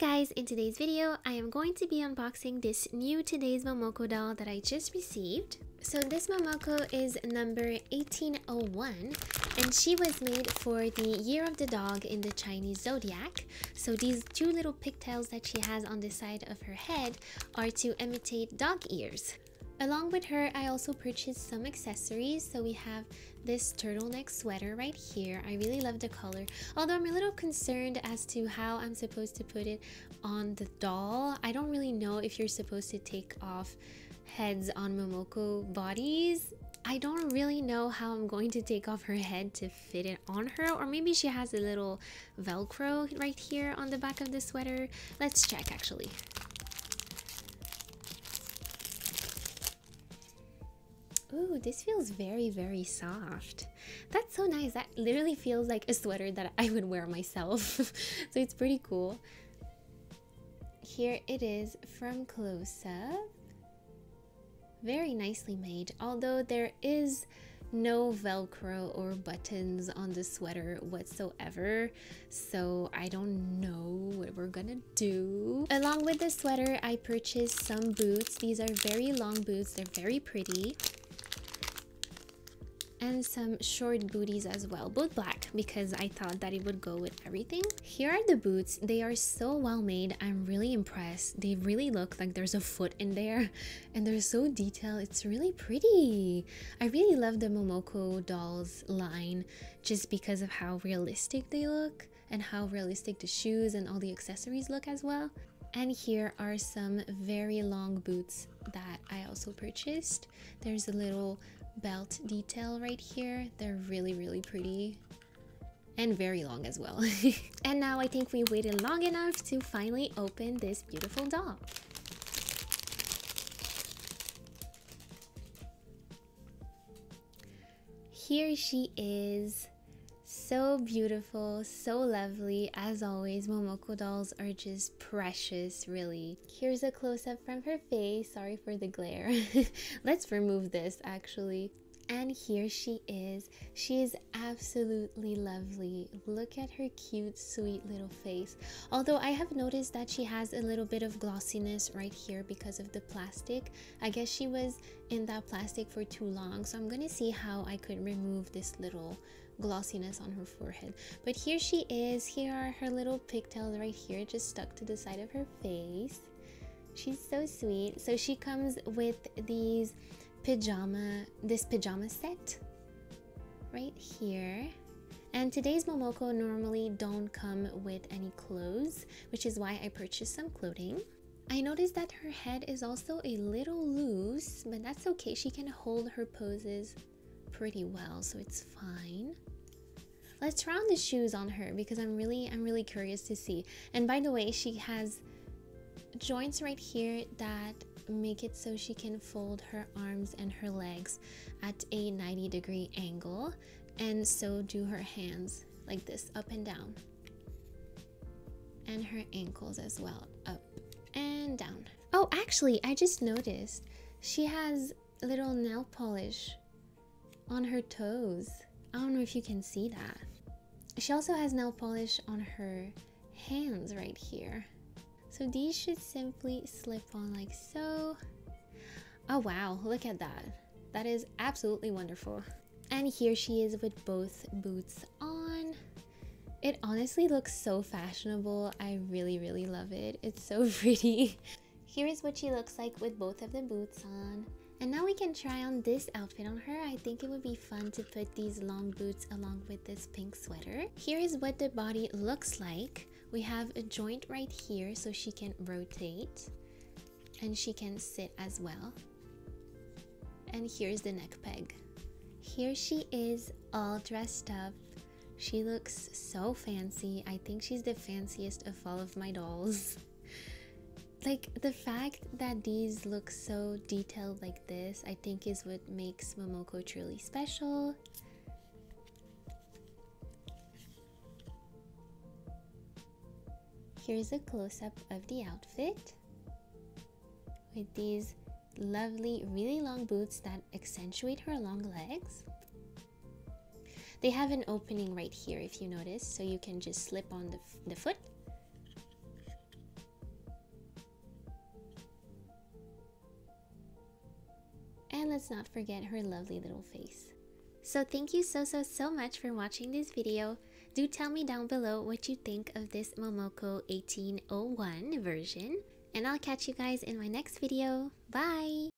guys, in today's video, I am going to be unboxing this new Today's Momoko doll that I just received. So this Momoko is number 1801 and she was made for the Year of the Dog in the Chinese Zodiac. So these two little pigtails that she has on the side of her head are to imitate dog ears. Along with her, I also purchased some accessories. So we have this turtleneck sweater right here. I really love the color. Although I'm a little concerned as to how I'm supposed to put it on the doll. I don't really know if you're supposed to take off heads on Momoko bodies. I don't really know how I'm going to take off her head to fit it on her or maybe she has a little velcro right here on the back of the sweater. Let's check actually. Ooh, this feels very, very soft. That's so nice. That literally feels like a sweater that I would wear myself. so it's pretty cool. Here it is from close up. Very nicely made, although there is no velcro or buttons on the sweater whatsoever so I don't know what we're gonna do along with the sweater I purchased some boots these are very long boots they're very pretty and some short booties as well both black because i thought that it would go with everything. Here are the boots. They are so well made. I'm really impressed. They really look like there's a foot in there and they're so detailed. It's really pretty. I really love the momoko dolls line just because of how realistic they look and how realistic the shoes and all the accessories look as well and here are some very long boots that I also purchased. There's a little belt detail right here. They're really, really pretty and very long as well. and now I think we waited long enough to finally open this beautiful doll. Here she is. So beautiful, so lovely. As always, Momoko dolls are just precious, really. Here's a close-up from her face. Sorry for the glare. Let's remove this, actually. And here she is. She is absolutely lovely. Look at her cute, sweet little face. Although I have noticed that she has a little bit of glossiness right here because of the plastic. I guess she was in that plastic for too long. So I'm going to see how I could remove this little glossiness on her forehead. But here she is. Here are her little pigtails right here, just stuck to the side of her face. She's so sweet. So she comes with these pajama, this pajama set right here. And today's Momoko normally don't come with any clothes, which is why I purchased some clothing. I noticed that her head is also a little loose, but that's okay. She can hold her poses pretty well, so it's fine let's try on the shoes on her because I'm really I'm really curious to see and by the way she has joints right here that make it so she can fold her arms and her legs at a 90 degree angle and so do her hands like this up and down. And her ankles as well up and down. Oh actually I just noticed she has little nail polish on her toes. I don't know if you can see that. She also has nail polish on her hands right here. So these should simply slip on like so. Oh wow, look at that. That is absolutely wonderful. And here she is with both boots on. It honestly looks so fashionable. I really, really love it. It's so pretty. Here is what she looks like with both of the boots on. And now we can try on this outfit on her. I think it would be fun to put these long boots along with this pink sweater. Here is what the body looks like. We have a joint right here so she can rotate and she can sit as well. And here's the neck peg. Here she is all dressed up. She looks so fancy. I think she's the fanciest of all of my dolls. like the fact that these look so detailed like this i think is what makes momoko truly special Here's a close-up of the outfit with these lovely, really long boots that accentuate her long legs. They have an opening right here if you notice, so you can just slip on the, the foot. And let's not forget her lovely little face. So thank you so so so much for watching this video. Do tell me down below what you think of this Momoko 1801 version. And I'll catch you guys in my next video. Bye!